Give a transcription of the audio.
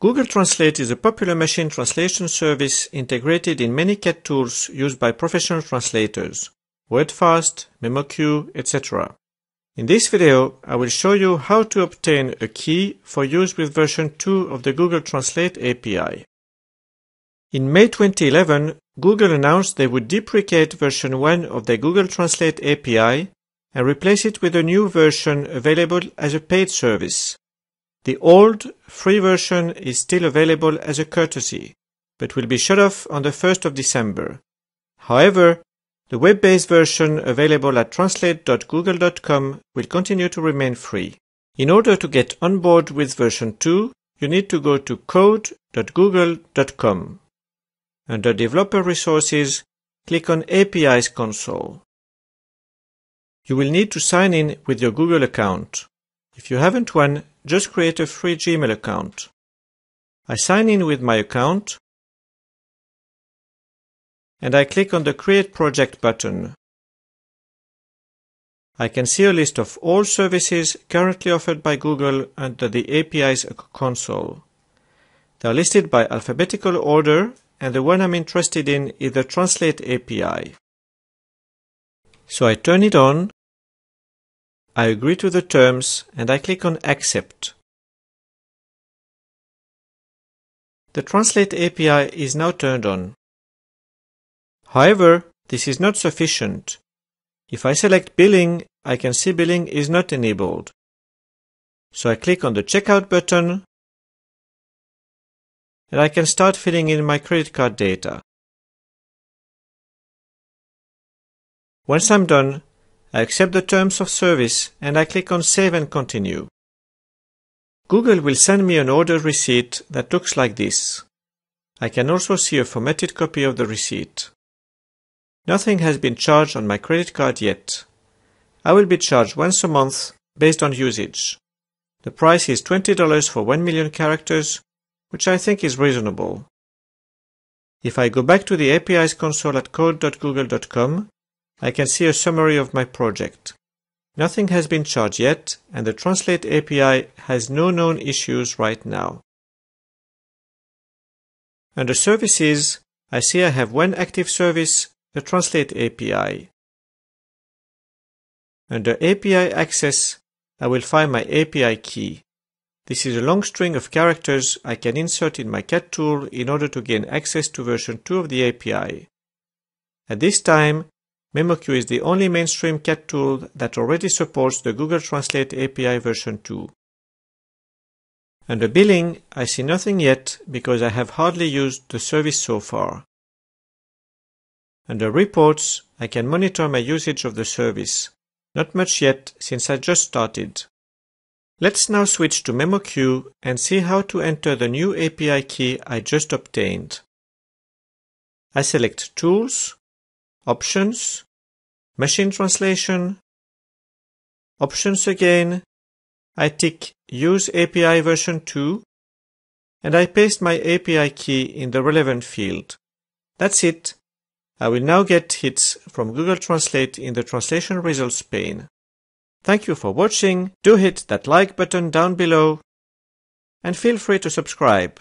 Google Translate is a popular machine translation service integrated in many CAT tools used by professional translators, WordFast, MemoQ, etc. In this video, I will show you how to obtain a key for use with version 2 of the Google Translate API. In May 2011, Google announced they would deprecate version 1 of the Google Translate API and replace it with a new version available as a paid service. The old, free version is still available as a courtesy, but will be shut off on the 1st of December. However, the web-based version available at translate.google.com will continue to remain free. In order to get on board with version 2, you need to go to code.google.com. Under Developer Resources, click on APIs console. You will need to sign in with your Google account. If you haven't one, just create a free Gmail account. I sign in with my account and I click on the Create Project button. I can see a list of all services currently offered by Google under the API's console. They are listed by alphabetical order and the one I'm interested in is the Translate API. So I turn it on I agree to the terms and I click on Accept. The Translate API is now turned on. However, this is not sufficient. If I select Billing, I can see billing is not enabled. So I click on the Checkout button and I can start filling in my credit card data. Once I'm done, I accept the terms of service and I click on Save and Continue. Google will send me an order receipt that looks like this. I can also see a formatted copy of the receipt. Nothing has been charged on my credit card yet. I will be charged once a month based on usage. The price is $20 for 1 million characters, which I think is reasonable. If I go back to the API's console at code.google.com, I can see a summary of my project. Nothing has been charged yet, and the Translate API has no known issues right now. Under Services, I see I have one active service, the Translate API. Under API Access, I will find my API key. This is a long string of characters I can insert in my CAT tool in order to gain access to version 2 of the API. At this time, MemoQ is the only mainstream CAT tool that already supports the Google Translate API version 2. Under billing, I see nothing yet because I have hardly used the service so far. Under reports, I can monitor my usage of the service. Not much yet since I just started. Let's now switch to MemoQ and see how to enter the new API key I just obtained. I select Tools, Options, Machine Translation, Options again, I tick Use API version 2, and I paste my API key in the relevant field. That's it. I will now get hits from Google Translate in the translation results pane. Thank you for watching, do hit that like button down below, and feel free to subscribe.